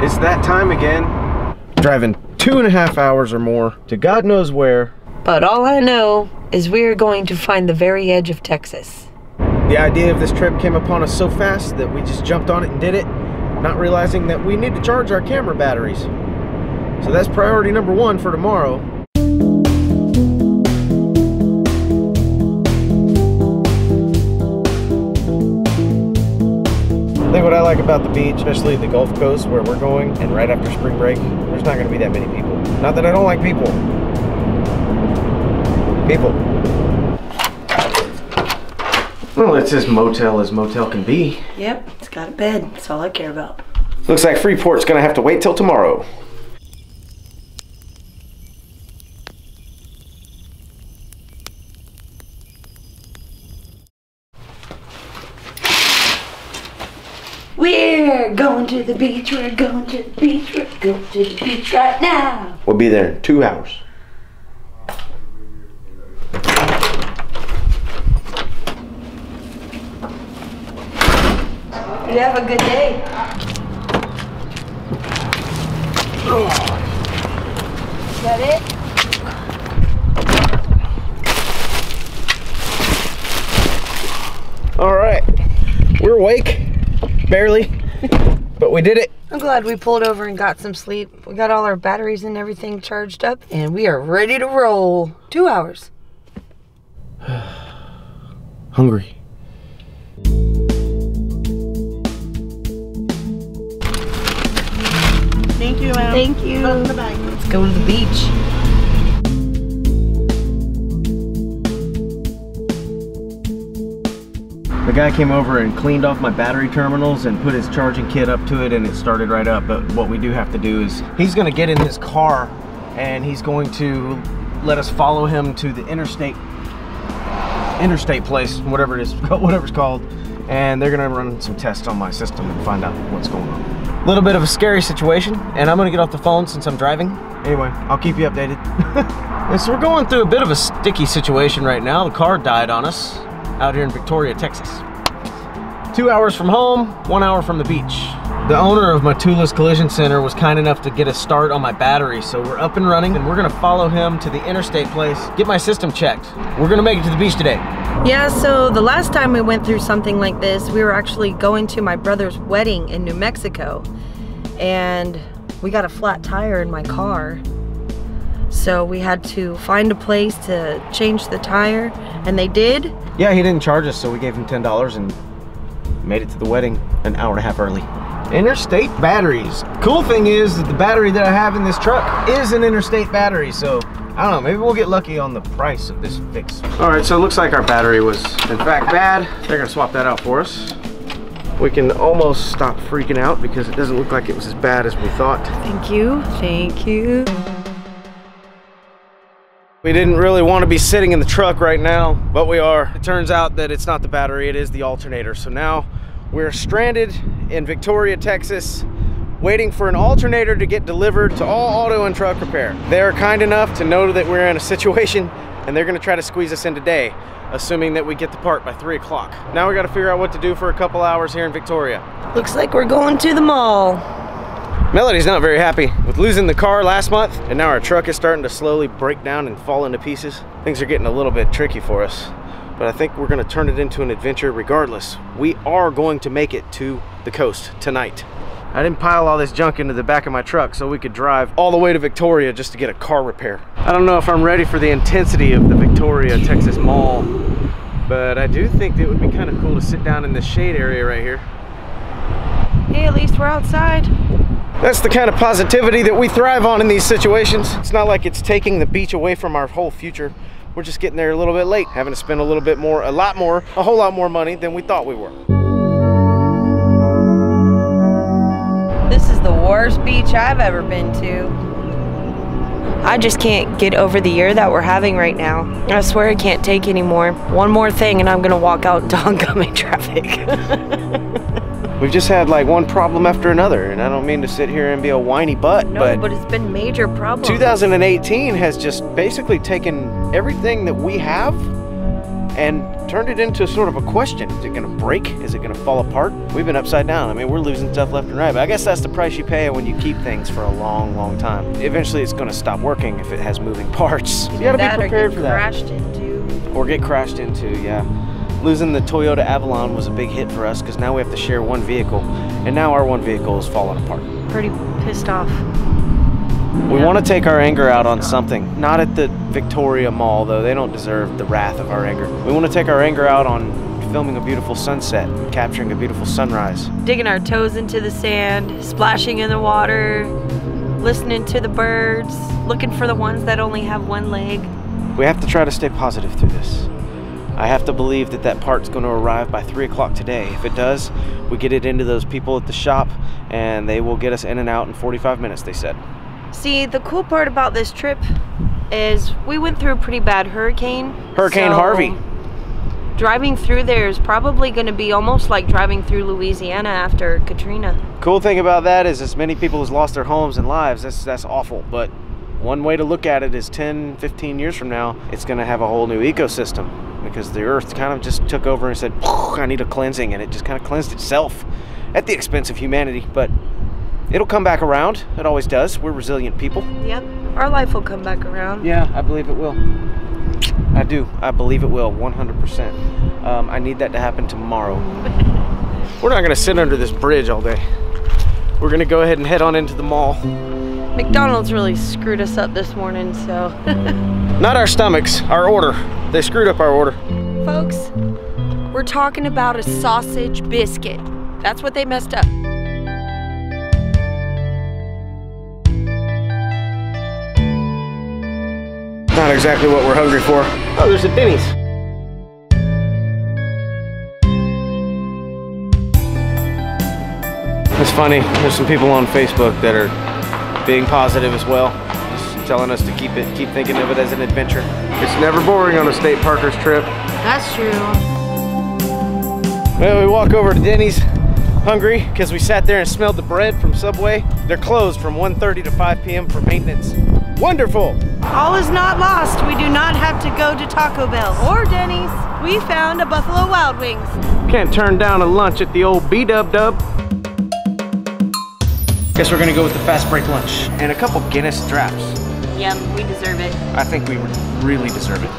It's that time again. Driving two and a half hours or more to God knows where. But all I know is we are going to find the very edge of Texas. The idea of this trip came upon us so fast that we just jumped on it and did it, not realizing that we need to charge our camera batteries. So that's priority number one for tomorrow. Think what I like about the beach, especially the Gulf Coast where we're going, and right after spring break, there's not going to be that many people. Not that I don't like people. People. Well, it's as motel as motel can be. Yep, it's got a bed. That's all I care about. Looks like Freeport's gonna have to wait till tomorrow. We're going to the beach. We're going to the beach. We're going to the beach right now. We'll be there in two hours. You have a good day. Is that it? All right, we're awake, barely, but we did it. I'm glad we pulled over and got some sleep. We got all our batteries and everything charged up, and we are ready to roll. Two hours. Hungry. Thank you. Thank you. Put it the bag. Let's go to the beach. Guy came over and cleaned off my battery terminals and put his charging kit up to it and it started right up. But what we do have to do is he's gonna get in his car and he's going to let us follow him to the interstate interstate place, whatever it is, whatever it's called. And they're gonna run some tests on my system and find out what's going on. A little bit of a scary situation and I'm gonna get off the phone since I'm driving. Anyway, I'll keep you updated. and so we're going through a bit of a sticky situation right now. The car died on us out here in Victoria, Texas. Two hours from home, one hour from the beach. The owner of Matula's Collision Center was kind enough to get a start on my battery, so we're up and running, and we're gonna follow him to the interstate place, get my system checked. We're gonna make it to the beach today. Yeah, so the last time we went through something like this, we were actually going to my brother's wedding in New Mexico. And we got a flat tire in my car. So we had to find a place to change the tire, and they did. Yeah, he didn't charge us, so we gave him $10 and made it to the wedding an hour and a half early. Interstate batteries. Cool thing is that the battery that I have in this truck is an interstate battery, so I don't know, maybe we'll get lucky on the price of this fix. All right, so it looks like our battery was in fact bad. They're gonna swap that out for us. We can almost stop freaking out because it doesn't look like it was as bad as we thought. Thank you, thank you. We didn't really want to be sitting in the truck right now, but we are. It turns out that it's not the battery, it is the alternator. So now we're stranded in Victoria, Texas, waiting for an alternator to get delivered to all auto and truck repair. They're kind enough to know that we're in a situation and they're gonna try to squeeze us in today, assuming that we get the part by three o'clock. Now we gotta figure out what to do for a couple hours here in Victoria. Looks like we're going to the mall. Melody's not very happy with losing the car last month, and now our truck is starting to slowly break down and fall into pieces. Things are getting a little bit tricky for us, but I think we're gonna turn it into an adventure regardless. We are going to make it to the coast tonight. I didn't pile all this junk into the back of my truck so we could drive all the way to Victoria just to get a car repair. I don't know if I'm ready for the intensity of the Victoria, Texas Mall, but I do think it would be kind of cool to sit down in this shade area right here. Hey, at least we're outside. That's the kind of positivity that we thrive on in these situations. It's not like it's taking the beach away from our whole future. We're just getting there a little bit late, having to spend a little bit more, a lot more, a whole lot more money than we thought we were. This is the worst beach I've ever been to. I just can't get over the year that we're having right now. I swear I can't take anymore. One more thing and I'm gonna walk out into oncoming traffic. We've just had like one problem after another, and I don't mean to sit here and be a whiny butt, no, but, but it's been major problems. 2018 has just basically taken everything that we have and turned it into sort of a question. Is it gonna break? Is it gonna fall apart? We've been upside down. I mean, we're losing stuff left and right, but I guess that's the price you pay when you keep things for a long, long time. Eventually it's gonna stop working if it has moving parts. You gotta be prepared or for that. crashed into. Or get crashed into, yeah. Losing the Toyota Avalon was a big hit for us because now we have to share one vehicle. And now our one vehicle is falling apart. Pretty pissed off. We Yeah. want to take our anger out on something. Not at the Victoria Mall, though. They don't deserve the wrath of our anger. We want to take our anger out on filming a beautiful sunset, capturing a beautiful sunrise. Digging our toes into the sand, splashing in the water, listening to the birds, looking for the ones that only have one leg. We have to try to stay positive through this. I have to believe that that part's going to arrive by 3 o'clock today. If it does, we get it into those people at the shop and they will get us in and out in 45 minutes, they said. See, the cool part about this trip is we went through a pretty bad hurricane. Hurricane so Harvey. Driving through there is probably going to be almost like driving through Louisiana after Katrina. Cool thing about that is as many people has lost their homes and lives. That's that's awful, but one way to look at it is 10, 15 years from now, it's going to have a whole new ecosystem because the earth kind of just took over and said, I need a cleansing, and it just kind of cleansed itself at the expense of humanity. But it'll come back around. It always does. We're resilient people. Yep. Our life will come back around. Yeah, I believe it will. I do. I believe it will, 100%. Um, I need that to happen tomorrow. We're not going to sit under this bridge all day. We're going to go ahead and head on into the mall. McDonald's really screwed us up this morning, so. Not our stomachs, our order. They screwed up our order. Folks, we're talking about a sausage biscuit. That's what they messed up. Not exactly what we're hungry for. Oh, there's a Denny's. It's funny, there's some people on Facebook that are being positive as well. Just telling us to keep it, keep thinking of it as an adventure. It's never boring on a State Parkers trip. That's true. Well, we walk over to Denny's, hungry, because we sat there and smelled the bread from Subway. They're closed from 1.30 to 5 p.m. for maintenance. Wonderful! All is not lost. We do not have to go to Taco Bell or Denny's. We found a Buffalo Wild Wings. Can't turn down a lunch at the old B-Dub-Dub. Guess we're gonna go with the fast break lunch and a couple Guinness drafts. Yum, we deserve it. I think we really deserve it.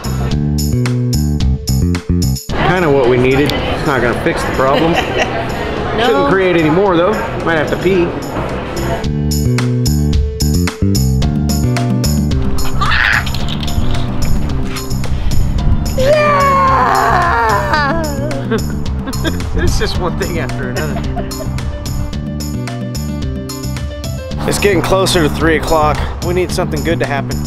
Kind of what we needed. It's not gonna fix the problem. Shouldn't create any more though. Might have to pee. Yeah! It's just one thing after another. It's getting closer to three o'clock. We need something good to happen.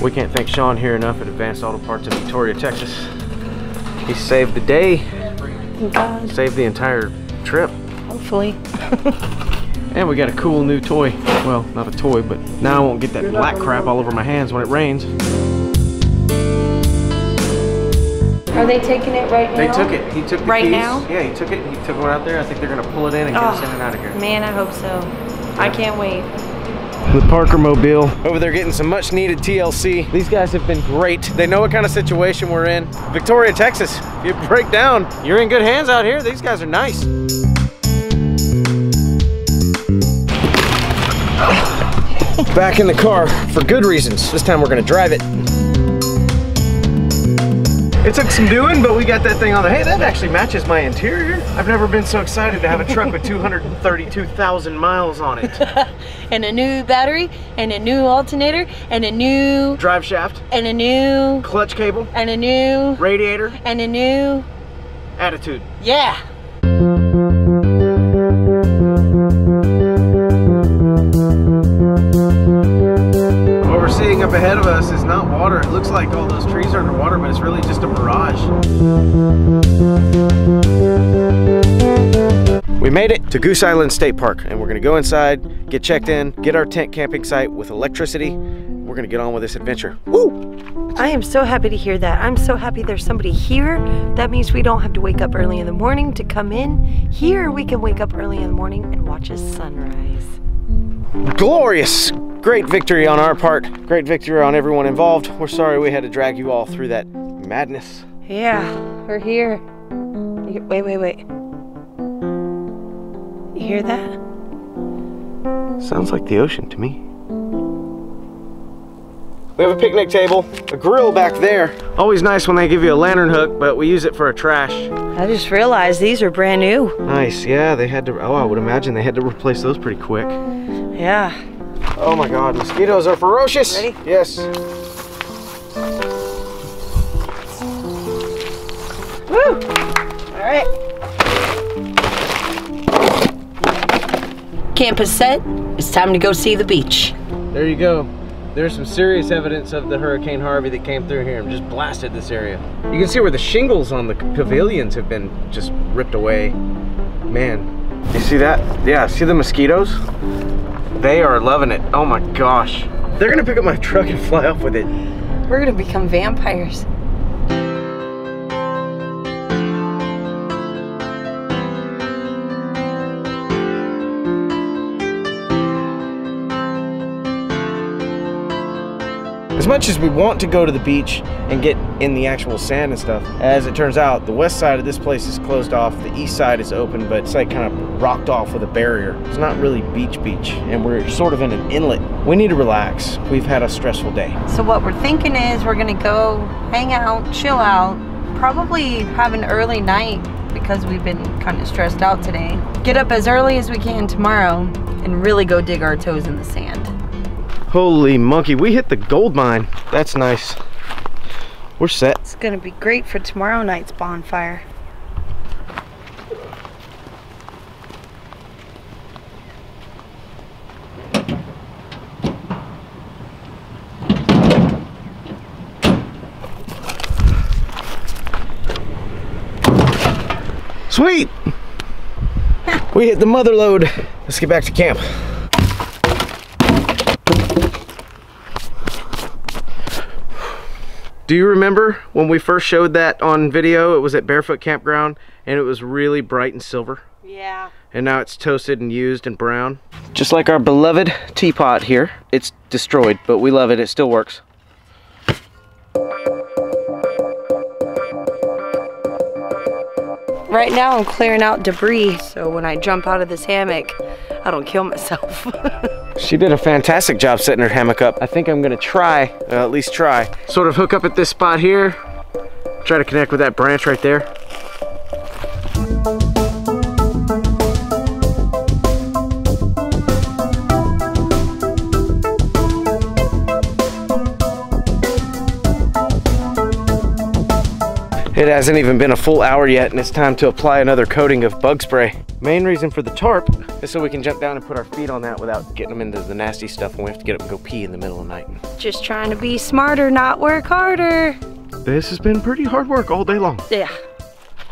We can't thank Shawn here enough at Advanced Auto Parts in Victoria, Texas. He saved the day, God, saved the entire trip. hopefully. And we got a cool new toy. Well, not a toy, but now I won't get that black crap all over my hands when it rains. Are they taking it right now? They took it. He took the Right keys. now? Yeah, he took it. He took it out there. I think they're gonna pull it in and get us in and out of here. Man, I hope so. I can't wait. The Parker Mobile. Over there getting some much needed TLC. These guys have been great. They know what kind of situation we're in. Victoria, Texas. If you break down, you're in good hands out here. These guys are nice. Back in the car for good reasons. This time we're gonna drive it. It took some doing, but we got that thing on there. Hey, that actually matches my interior. I've never been so excited to have a truck with 232,000 miles on it. And a new battery, and a new alternator, and a new, Drive shaft, and a new, clutch cable, and a new, radiator, and a new. attitude. Yeah. Ahead of us is not water. It looks like all those trees are underwater, but it's really just a mirage. We made it to Goose Island State Park, and we're gonna go inside, get checked in, get our tent camping site with electricity. We're gonna get on with this adventure. Woo! I am so happy to hear that. I'm so happy there's somebody here. That means we don't have to wake up early in the morning to come in. Here we can wake up early in the morning and watch a sunrise. Glorious! Great victory on our part. Great victory on everyone involved. We're sorry we had to drag you all through that madness. Yeah, we're here. Wait, wait, wait. You hear that? Sounds like the ocean to me. We have a picnic table, a grill back there. Always nice when they give you a lantern hook, but we use it for a trash. I just realized these are brand new. Nice, yeah, they had to, oh, I would imagine they had to replace those pretty quick. Yeah. Oh my God, mosquitoes are ferocious. Ready? Yes. Woo! All right. Camp is set. It's time to go see the beach. There you go. There's some serious evidence of the Hurricane Harvey that came through here and just blasted this area. You can see where the shingles on the pavilions have been just ripped away. Man, you see that? Yeah, see the mosquitoes? They are loving it. Oh my gosh. They're gonna pick up my truck and fly off with it. We're gonna become vampires. As much as we want to go to the beach and get in the actual sand and stuff, as it turns out, the west side of this place is closed off. The east side is open, but it's like kind of rocked off with a barrier. It's not really beach beach, and we're sort of in an inlet. We need to relax. We've had a stressful day. So what we're thinking is we're gonna go hang out, chill out, probably have an early night because we've been kind of stressed out today. Get up as early as we can tomorrow and really go dig our toes in the sand. Holy monkey, we hit the gold mine. That's nice. We're set. It's gonna be great for tomorrow night's bonfire. Sweet! We hit the mother load. Let's get back to camp. Do you remember when we first showed that on video? It was at Barefoot Campground and it was really bright and silver. Yeah. And now it's toasted and used and brown. Just like our beloved teapot here. It's destroyed, but we love it. It still works. Right now I'm clearing out debris so when I jump out of this hammock, I don't kill myself. She did a fantastic job setting her hammock up. I think I'm gonna try, uh, at least try, sort of hook up at this spot here, try to connect with that branch right there. It hasn't even been a full hour yet and it's time to apply another coating of bug spray. Main reason for the tarp is so we can jump down and put our feet on that without getting them into the nasty stuff when we have to get up and go pee in the middle of the night. Just trying to be smarter, not work harder. This has been pretty hard work all day long. Yeah.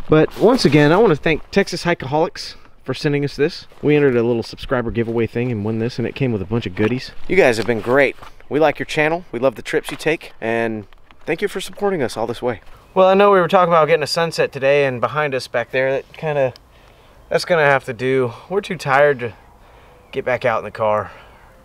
But once again, I want to thank Texas Hikeaholics for sending us this. We entered a little subscriber giveaway thing and won this and it came with a bunch of goodies. You guys have been great. We like your channel. We love the trips you take and thank you for supporting us all this way. Well, I know we were talking about getting a sunset today and behind us back there, that kind of, that's gonna have to do. We're too tired to get back out in the car.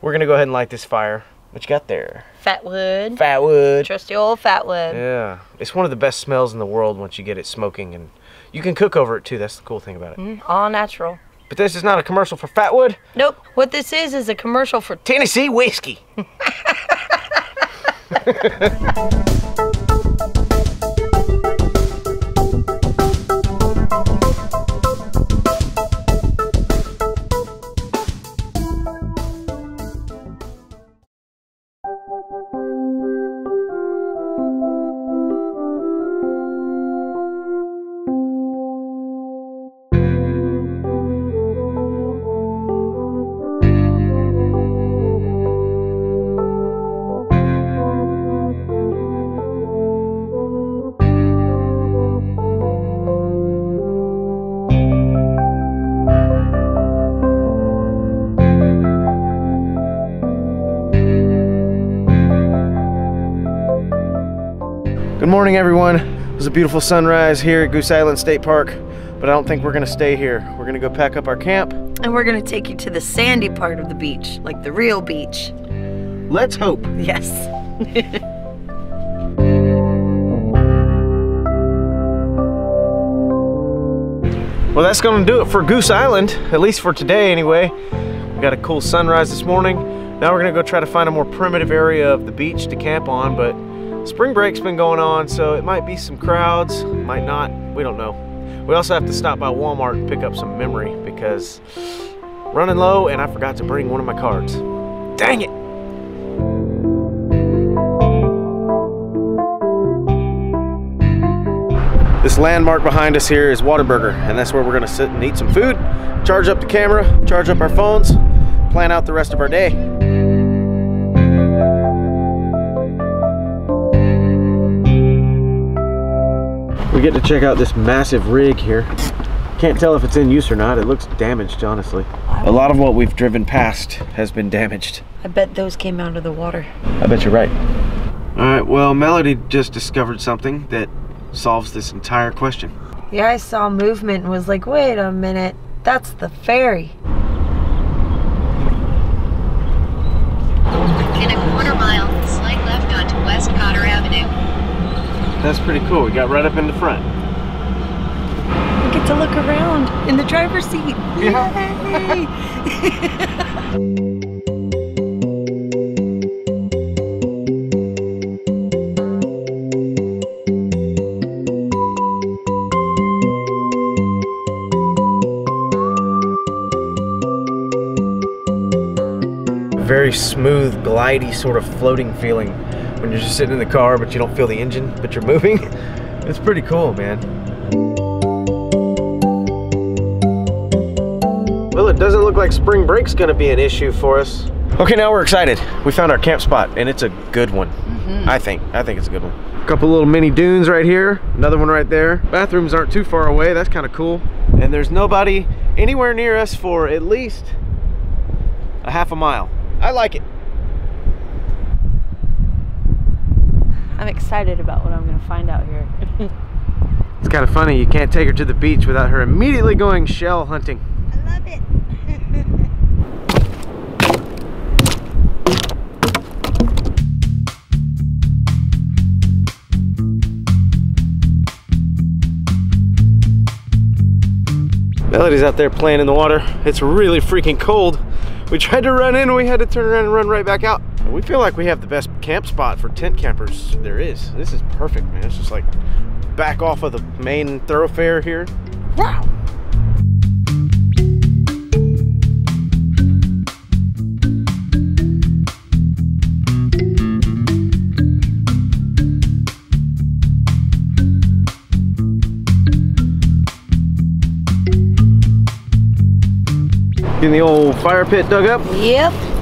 We're gonna go ahead and light this fire. What you got there? Fat wood. Fatwood. Fatwood. Trusty old fatwood. Yeah, it's one of the best smells in the world once you get it smoking and you can cook over it too. That's the cool thing about it. Mm, all natural. But this is not a commercial for Fatwood. Nope. What this is is a commercial for Tennessee whiskey. morning, everyone. It was a beautiful sunrise here at Goose Island State Park, but I don't think we're gonna stay here. We're gonna go pack up our camp. And we're gonna take you to the sandy part of the beach, like the real beach. Let's hope. Yes. Well, that's gonna do it for Goose Island, at least for today anyway. We got a cool sunrise this morning. Now we're gonna go try to find a more primitive area of the beach to camp on, but spring break's been going on, so it might be some crowds, might not, we don't know. We also have to stop by Walmart and pick up some memory because running low and I forgot to bring one of my cards. Dang it! This landmark behind us here is Whataburger, and that's where we're gonna sit and eat some food, charge up the camera, charge up our phones, plan out the rest of our day. We get to check out this massive rig here. Can't tell if it's in use or not. It looks damaged, honestly. A lot of what we've driven past has been damaged. I bet those came out of the water. I bet you're right. All right, well, Melody just discovered something that solves this entire question. Yeah, I saw movement and was like, wait a minute, that's the ferry. In a quarter mile, slide left onto West Cotter Avenue. That's pretty cool. We got right up in the front. We get to look around in the driver's seat. Yeah. Yay! Very smooth, glidey sort of floating feeling when you're just sitting in the car, but you don't feel the engine, but you're moving. It's pretty cool, man. Well, it doesn't look like spring break's gonna be an issue for us. Okay, now we're excited. We found our camp spot, and it's a good one. Mm-hmm. I think. I think it's a good one. Couple little mini dunes right here. Another one right there. Bathrooms aren't too far away. That's kind of cool. And there's nobody anywhere near us for at least a half a mile. I like it. I'm excited about what I'm gonna find out here. It's kind of funny. You can't take her to the beach without her immediately going shell hunting. I love it. Melody's out there playing in the water. It's really freaking cold. We tried to run in we had to turn around and run right back out. We feel like we have the best camp spot for tent campers there is. This is perfect, man. It's just like back off of the main thoroughfare here. Wow. Getting the old fire pit dug up. Yep.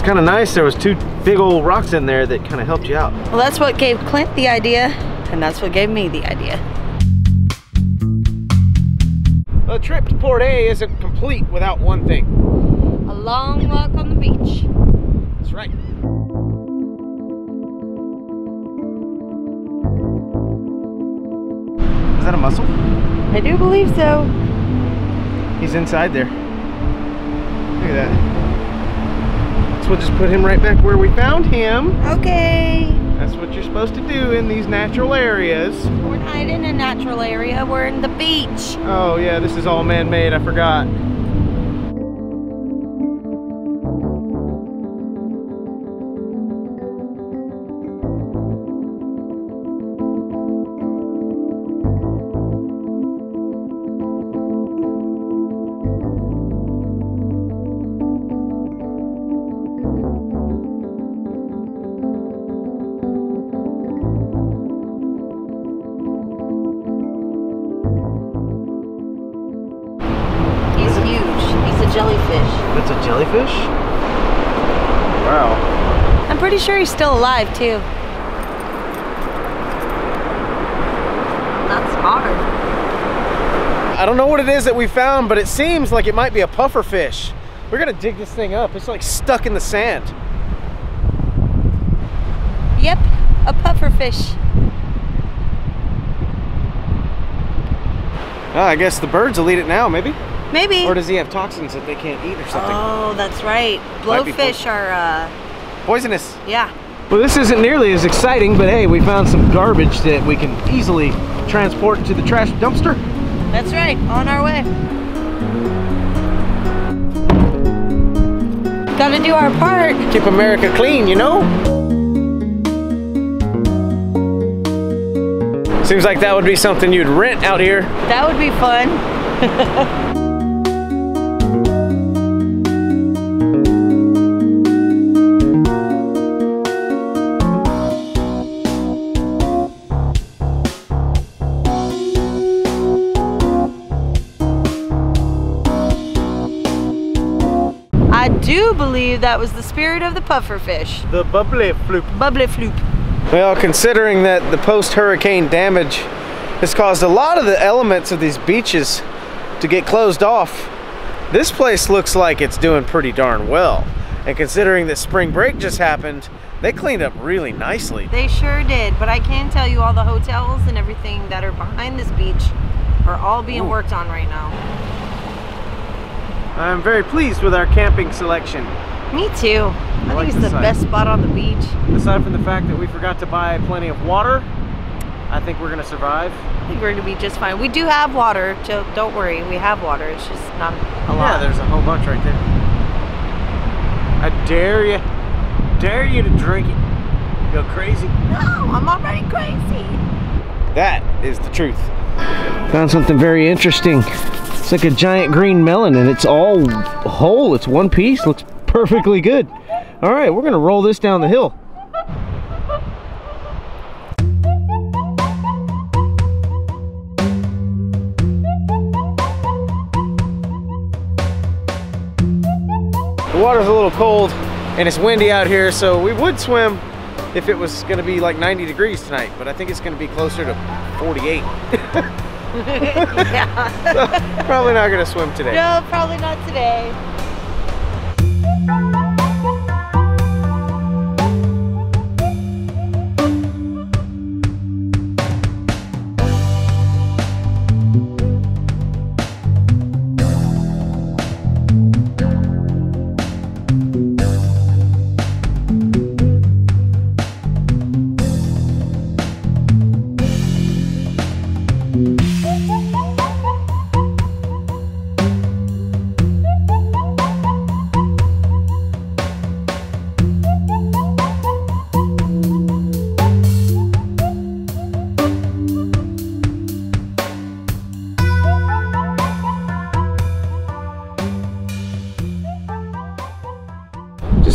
It's kind of nice. There was two big old rocks in there that kind of helped you out. Well, that's what gave Clint the idea, and that's what gave me the idea. The trip to Port A isn't complete without one thing. A long walk on the beach. That's right. Is that a mussel? I do believe so. He's inside there. Look at that. So we'll just put him right back where we found him. Okay. That's what you're supposed to do in these natural areas. We're not in a natural area, we're in the beach. Oh yeah, this is all man-made, I forgot. sure he's still alive too. That's hard. I don't know what it is that we found, but it seems like it might be a puffer fish. We're gonna dig this thing up. It's like stuck in the sand. Yep, a puffer fish. Ah, I guess the birds will eat it now, maybe? Maybe. Or does he have toxins that they can't eat or something? Oh, that's right. Blowfish are uh, Poisonous. yeah. Well, this isn't nearly as exciting, but hey, we found some garbage that we can easily transport to the trash dumpster. That's right. On our way. Gotta do our part. Keep America clean, you know? Seems like that would be something you'd rent out here. That would be fun. believe that was the spirit of the pufferfish. The bubbly floop. Bubbly floop. Well, considering that the post-hurricane damage has caused a lot of the elements of these beaches to get closed off, this place looks like it's doing pretty darn well. And considering that spring break just happened, they cleaned up really nicely. They sure did, but I can tell you all the hotels and everything that are behind this beach are all being Ooh. worked on right now. I'm very pleased with our camping selection. Me too. I, like think it's the the best spot on the beach. Aside from the fact that we forgot to buy plenty of water, I think we're gonna survive. I think we're gonna be just fine. We do have water, so don't worry. We have water. It's just not a lot. Yeah, there's a whole bunch right there. I dare you, dare you to drink it. Go crazy. no, I'm already crazy. That is the truth. Found something very interesting. It's like a giant green melon and it's all whole. It's one piece. Looks perfectly good. All right, we're gonna roll this down the hill. The water's a little cold and it's windy out here, so we would swim if it was gonna be like 90 degrees tonight, but I think it's gonna be closer to 48. yeah. Probably not gonna swim today. No, probably not today.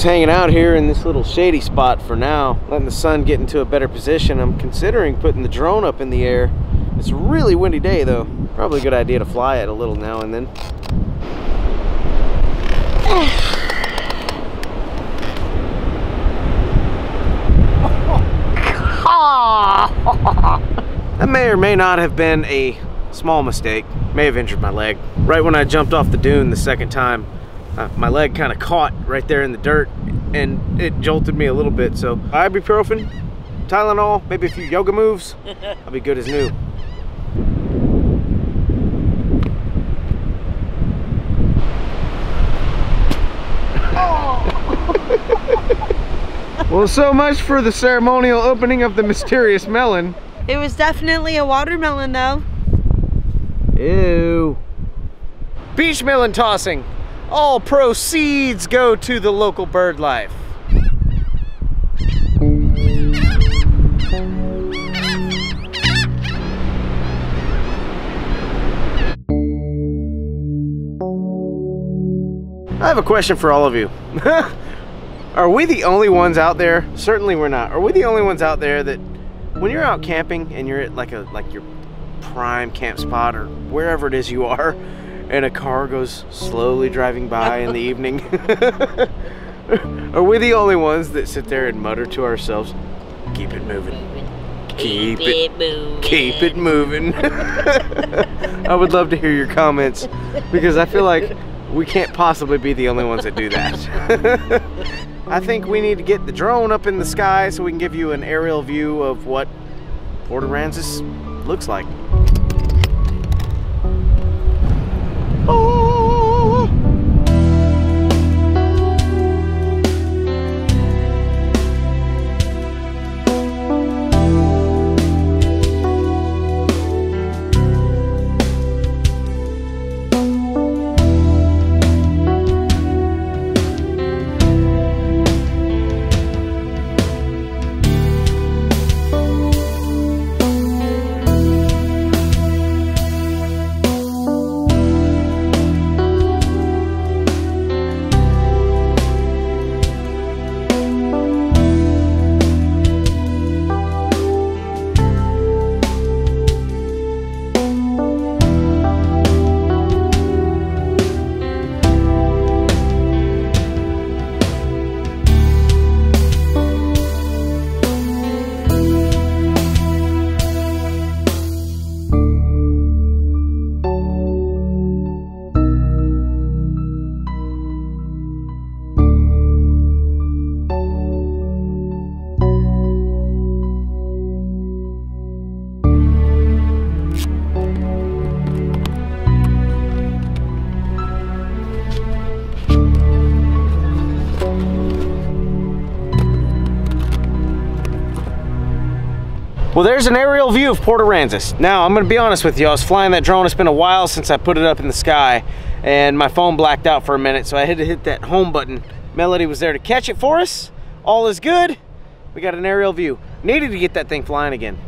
Hanging out here in this little shady spot for now, letting the sun get into a better position. I'm considering putting the drone up in the air. It's a really windy day though. Probably a good idea to fly it a little now and then. That may or may not have been a small mistake. May have injured my leg. Right when I jumped off the dune the second time, uh, my leg kind of caught right there in the dirt and it jolted me a little bit. So ibuprofen, Tylenol, maybe a few yoga moves, I'll be good as new. well, so much for the ceremonial opening of the mysterious melon. It was definitely a watermelon though. Ew. Beach melon tossing. All proceeds go to the local bird life. I have a question for all of you. Are we the only ones out there? Certainly we're not. Are we the only ones out there that when you're out camping and you're at like a like your prime camp spot or wherever it is you are and a car goes slowly driving by in the evening. Are we the only ones that sit there and mutter to ourselves keep it moving. Keep it moving. keep it moving. I would love to hear your comments because i feel like we can't possibly be the only ones that do that. I think we need to get the drone up in the sky so we can give you an aerial view of what port aransas looks like there's an aerial view of Port Aransas. Now, I'm gonna be honest with you, I was flying that drone. It's been a while since I put it up in the sky and my phone blacked out for a minute, so I had to hit that home button. Melody was there to catch it for us. All is good. We got an aerial view. Needed to get that thing flying again.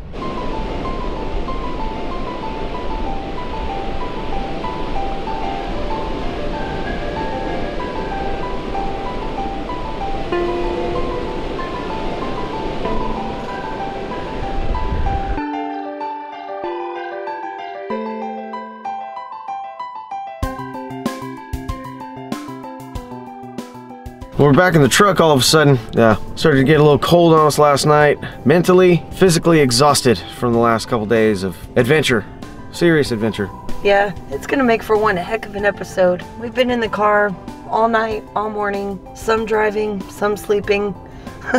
We're back in the truck all of a sudden. Yeah, started to get a little cold on us last night. Mentally, physically exhausted from the last couple days of adventure. Serious adventure. Yeah, it's gonna make for one heck of an episode. We've been in the car all night, all morning, some driving, some sleeping.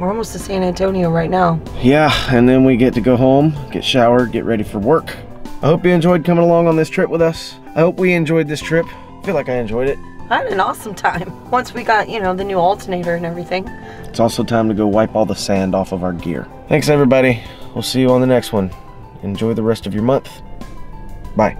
We're almost to San Antonio right now. Yeah, and then we get to go home, get showered, get ready for work. I hope you enjoyed coming along on this trip with us. I hope we enjoyed this trip. I feel like I enjoyed it. I had an awesome time once we got, you know, the new alternator and everything. It's also time to go wipe all the sand off of our gear. Thanks, everybody. We'll see you on the next one. Enjoy the rest of your month. Bye.